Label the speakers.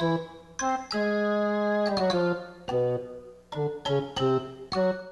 Speaker 1: Thank you.